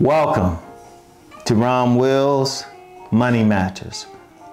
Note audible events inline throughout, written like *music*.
Welcome to Rom Wills Money Matters.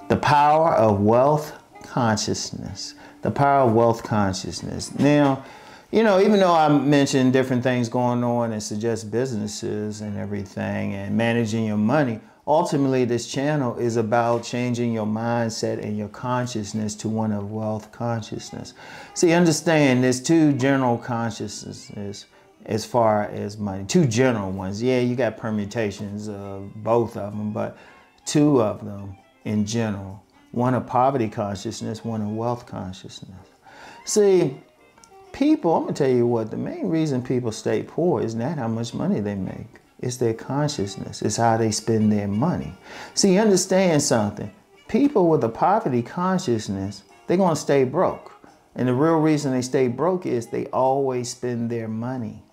The power of wealth consciousness. The power of wealth consciousness. Now, you know, even though I mentioned different things going on and suggest businesses and everything and managing your money, ultimately this channel is about changing your mindset and your consciousness to one of wealth consciousness. See, understand there's two general consciousnesses as far as money. Two general ones. Yeah, you got permutations of both of them, but two of them in general. One of poverty consciousness, one of wealth consciousness. See, people, I'm gonna tell you what, the main reason people stay poor is not how much money they make. It's their consciousness. It's how they spend their money. See, understand something. People with a poverty consciousness, they're gonna stay broke. And the real reason they stay broke is they always spend their money.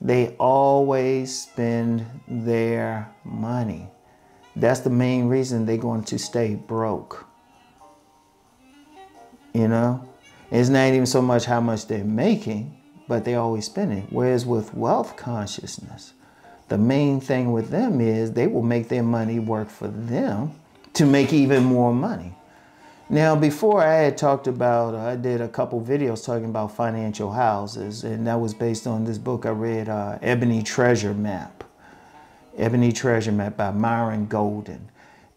They always spend their money. That's the main reason they're going to stay broke. You know? It's not even so much how much they're making, but they're always spending. Whereas with wealth consciousness, the main thing with them is they will make their money work for them to make even more money. Now, before I had talked about, I did a couple videos talking about financial houses, and that was based on this book I read, uh, Ebony Treasure Map. Ebony Treasure Map by Myron Golden.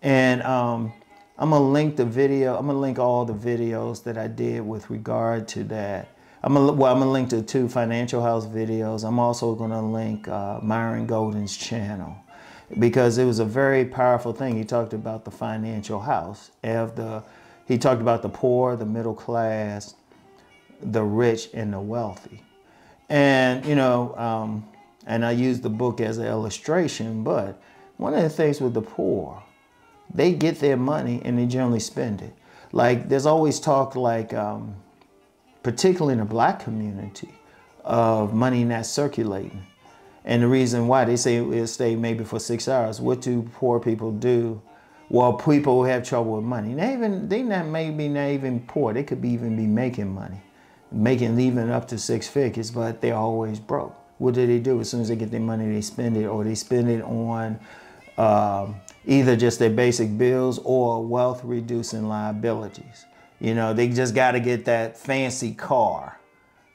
And um, I'm gonna link the video, I'm gonna link all the videos that I did with regard to that. I'm gonna, well, I'm gonna link to two financial house videos. I'm also gonna link uh, Myron Golden's channel because it was a very powerful thing. He talked about the financial house of the he talked about the poor, the middle class, the rich, and the wealthy. And, you know, um, and I use the book as an illustration, but one of the things with the poor, they get their money and they generally spend it. Like, there's always talk, like, um, particularly in the black community, of money not circulating. And the reason why they say it stay maybe for six hours. What do poor people do well, people who have trouble with money. They even they not maybe not even poor. They could be even be making money, making even up to six figures, but they're always broke. What do they do? As soon as they get their money, they spend it, or they spend it on um, either just their basic bills or wealth reducing liabilities. You know, they just got to get that fancy car.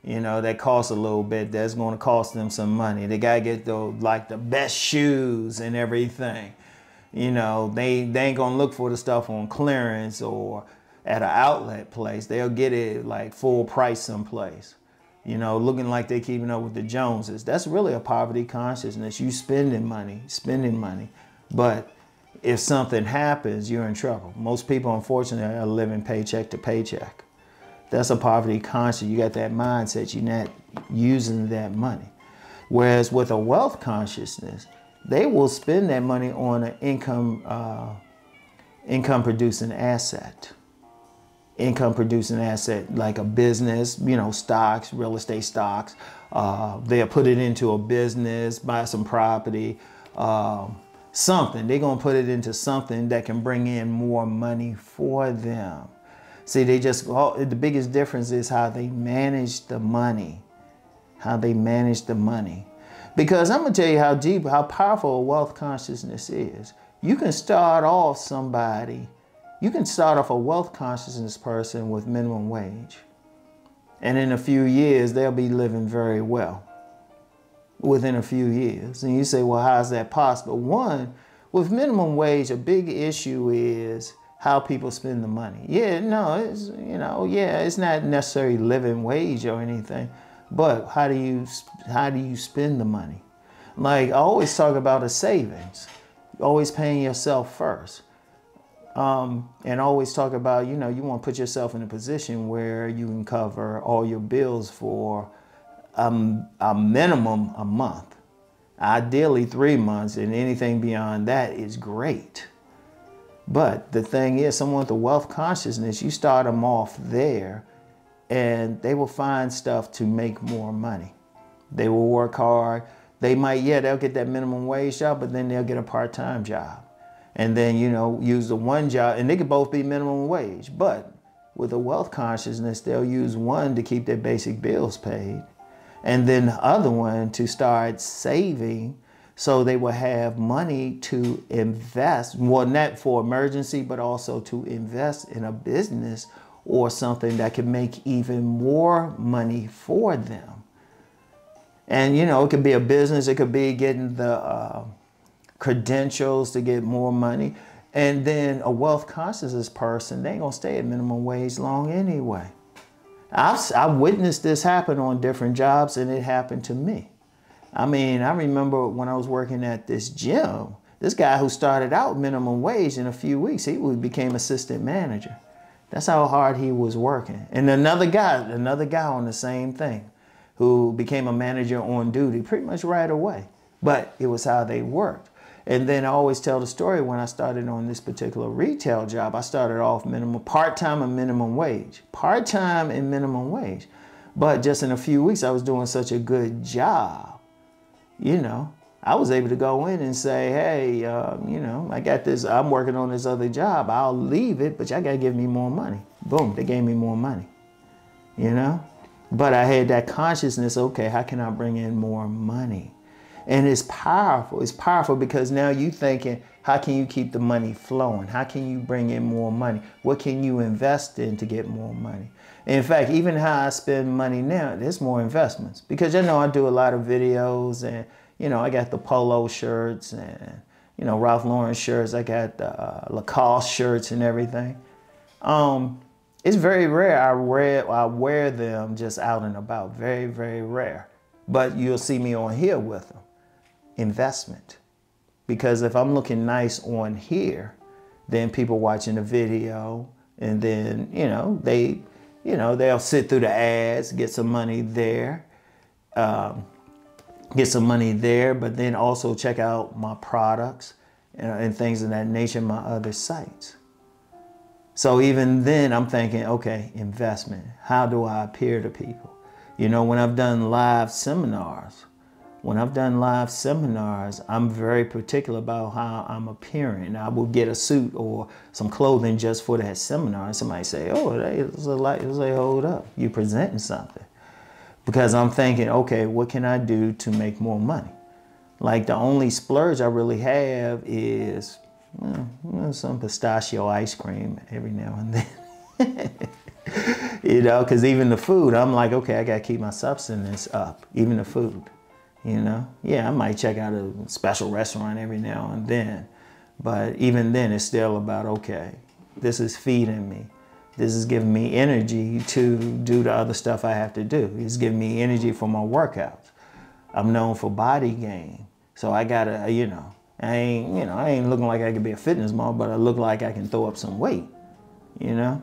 You know, that costs a little bit. That's going to cost them some money. They got to get the like the best shoes and everything. You know, they, they ain't gonna look for the stuff on clearance or at an outlet place. They'll get it like full price someplace. You know, looking like they're keeping up with the Joneses. That's really a poverty consciousness. You spending money, spending money. But if something happens, you're in trouble. Most people, unfortunately, are living paycheck to paycheck. That's a poverty conscious. You got that mindset. You're not using that money. Whereas with a wealth consciousness, they will spend that money on an income uh, income producing asset. Income producing asset like a business you know stocks real estate stocks. Uh, they'll put it into a business buy some property uh, something. They're going to put it into something that can bring in more money for them. See they just all, the biggest difference is how they manage the money how they manage the money because I'm going to tell you how deep, how powerful wealth consciousness is. You can start off somebody, you can start off a wealth consciousness person with minimum wage. And in a few years, they'll be living very well within a few years. And you say, well, how is that possible? One, with minimum wage, a big issue is how people spend the money. Yeah, no, it's, you know, yeah, it's not necessarily living wage or anything, but how do you how do you spend the money? Like I always talk about a savings, always paying yourself first. Um, and always talk about, you know, you want to put yourself in a position where you can cover all your bills for um, a minimum a month. Ideally three months and anything beyond that is great. But the thing is, someone with a wealth consciousness, you start them off there and they will find stuff to make more money. They will work hard. They might, yeah, they'll get that minimum wage job, but then they'll get a part-time job. And then, you know, use the one job, and they could both be minimum wage. But with a wealth consciousness, they'll use one to keep their basic bills paid, and then the other one to start saving So they will have money to invest, well, not for emergency, but also to invest in a business or something that can make even more money for them. And you know, it could be a business, it could be getting the uh, credentials to get more money. And then a wealth consciousness person, they ain't gonna stay at minimum wage long anyway. I've, I've witnessed this happen on different jobs and it happened to me. I mean, I remember when I was working at this gym, this guy who started out minimum wage in a few weeks, he became assistant manager. That's how hard he was working. And another guy, another guy on the same thing, who became a manager on duty pretty much right away. But it was how they worked. And then I always tell the story when I started on this particular retail job, I started off minimum part-time and minimum wage. Part-time and minimum wage. But just in a few weeks, I was doing such a good job, you know, I was able to go in and say, hey, uh, you know, I got this, I'm working on this other job. I'll leave it, but y'all got to give me more money. Boom, they gave me more money, you know? But I had that consciousness, okay, how can I bring in more money? And it's powerful. It's powerful because now you thinking, how can you keep the money flowing? How can you bring in more money? What can you invest in to get more money? In fact, even how I spend money now, there's more investments because you know I do a lot of videos and you know I got the polo shirts and you know Ralph Lauren shirts. I got the uh, Lacoste shirts and everything. Um, it's very rare I wear I wear them just out and about. Very very rare. But you'll see me on here with them investment. Because if I'm looking nice on here, then people watching the video and then, you know, they, you know, they'll sit through the ads, get some money there, um, get some money there, but then also check out my products and, and things of that nature, my other sites. So even then I'm thinking, okay, investment. How do I appear to people? You know, when I've done live seminars, when I've done live seminars, I'm very particular about how I'm appearing. I will get a suit or some clothing just for that seminar. And somebody say, oh, it's a light, like, hold up, you're presenting something. Because I'm thinking, okay, what can I do to make more money? Like the only splurge I really have is well, some pistachio ice cream every now and then. *laughs* you know, because even the food, I'm like, okay, I got to keep my substance up, even the food. You know, yeah, I might check out a special restaurant every now and then, but even then, it's still about okay, this is feeding me. This is giving me energy to do the other stuff I have to do. It's giving me energy for my workouts. I'm known for body gain, so I gotta, uh, you know, I ain't, you know, I ain't looking like I could be a fitness model, but I look like I can throw up some weight, you know.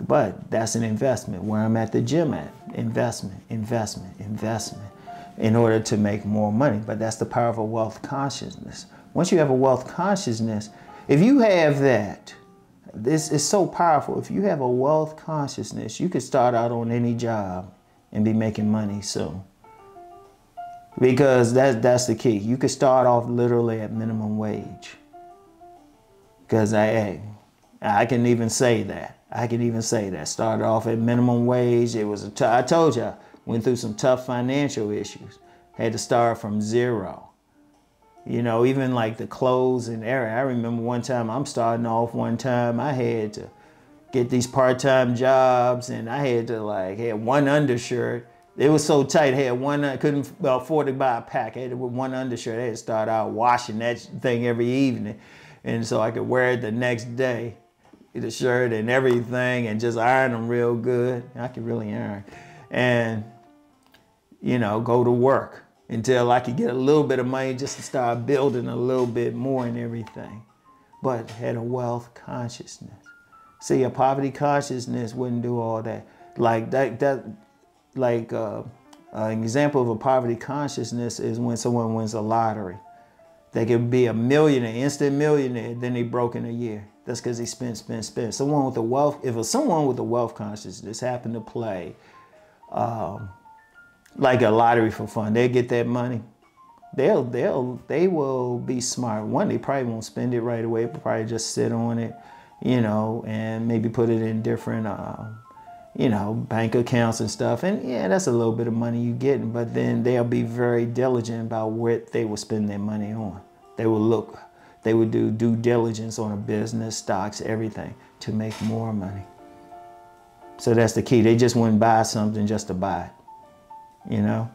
But that's an investment. Where I'm at the gym at, investment, investment, investment in order to make more money. But that's the power of a wealth consciousness. Once you have a wealth consciousness, if you have that, this is so powerful. If you have a wealth consciousness, you could start out on any job and be making money soon. Because that, that's the key. You could start off literally at minimum wage. Because I, I can even say that. I can even say that. Started off at minimum wage. It was a t- I told you went through some tough financial issues, had to start from zero. You know, even like the clothes and area. I remember one time I'm starting off one time, I had to get these part-time jobs and I had to like had one undershirt. It was so tight, I had one I couldn't afford to buy a pack. I had one undershirt. I had to start out washing that thing every evening. And so I could wear it the next day, the shirt and everything, and just iron them real good. I could really iron. And you know, go to work until I could get a little bit of money just to start building a little bit more and everything. But had a wealth consciousness. See, a poverty consciousness wouldn't do all that. Like that, that, like uh, an example of a poverty consciousness is when someone wins a lottery. They could be a millionaire, instant millionaire, then they broke in a year. That's because they spent, spent, spent. Someone with a wealth, if someone with a wealth consciousness happened to play um, like a lottery for fun. They get that money. They'll they'll they will be smart. One, they probably won't spend it right away. but Probably just sit on it, you know, and maybe put it in different uh, you know, bank accounts and stuff. And yeah, that's a little bit of money you getting, but then they'll be very diligent about what they will spend their money on. They will look, they would do due diligence on a business, stocks, everything to make more money. So that's the key. They just wouldn't buy something just to buy it, you know?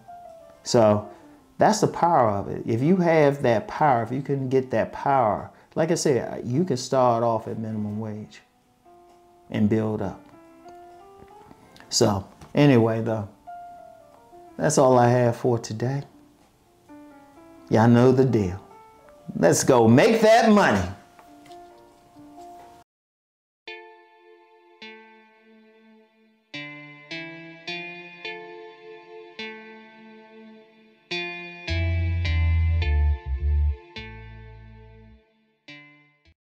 So that's the power of it. If you have that power, if you can get that power, like I said, you can start off at minimum wage and build up. So, anyway, though, that's all I have for today. Y'all know the deal. Let's go make that money.